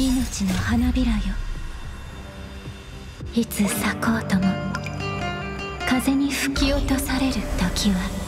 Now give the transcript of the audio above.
命の花びらよ。いつ咲こうとも風に吹き落とされる時は